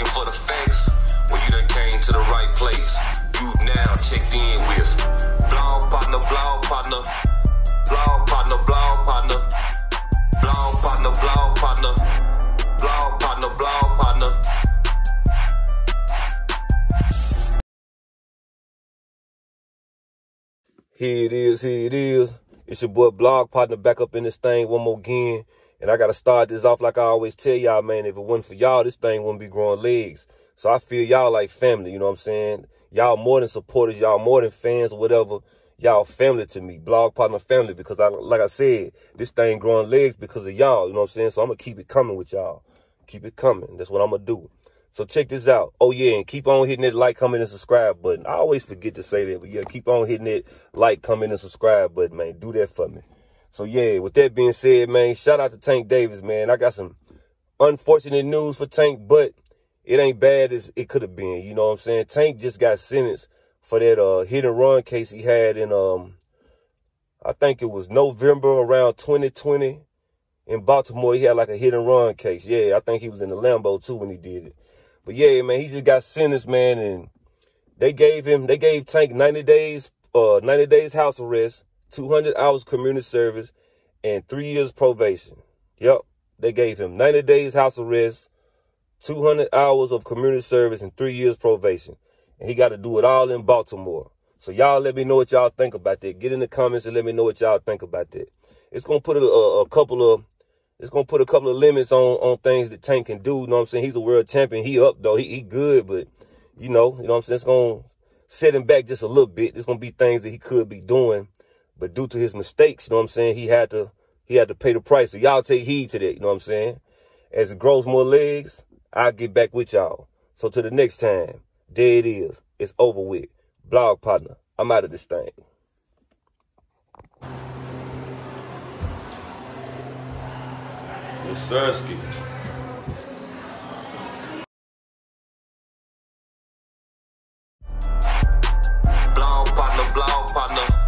looking for the facts, well, you done came to the right place. You've now checked in with blog partna, blog partna, blog partna, blog partna, blog partna, blog partna, blog partna, blog partna. Here it is, here it is. It's your boy Blog Partna back up in this thing one more again. And I got to start this off like I always tell y'all, man. If it wasn't for y'all, this thing wouldn't be growing legs. So I feel y'all like family, you know what I'm saying? Y'all more than supporters, y'all more than fans or whatever. Y'all family to me, Blog Partna family, because I, like I said, this thing growing legs because of y'all, you know what I'm saying? So I'm going to keep it coming with y'all. Keep it coming. That's what I'm going to do. So check this out. Oh yeah, and keep on hitting that like, comment, and subscribe button. I always forget to say that, but yeah, keep on hitting that like, comment, and subscribe button, man. Do that for me. So yeah, with that being said, man, shout out to Tank Davis, man. I got some unfortunate news for Tank, but it ain't bad as it could have been. You know what I'm saying? Tank just got sentenced for that uh hit and run case he had in um I think it was November around 2020 in Baltimore. He had like a hit and run case. Yeah, I think he was in the Lambo too when he did it. But yeah, man, he just got sentenced, man, and they gave him, they gave Tank 90 days, uh, 90 days house arrest, 200 hours community service, and three years probation. Yep, they gave him 90 days house arrest, 200 hours of community service, and three years probation. And he got to do it all in Baltimore. So y'all let me know what y'all think about that. Get in the comments and let me know what y'all think about that. It's going to put a, a, a couple of it's gonna put a couple of limits on on things that Tank can do. You know what I'm saying? He's a world champion. He up though. He, he good, but you know, you know what I'm saying? It's gonna set him back just a little bit. There's gonna be things that he could be doing, but due to his mistakes, you know what I'm saying, he had to he had to pay the price. So y'all take heed to that, you know what I'm saying? As it grows more legs, I'll get back with y'all. So to the next time, there it is. It's over with. Blog partna. I'm out of this thing. Sersky. Blog partna, blog partna.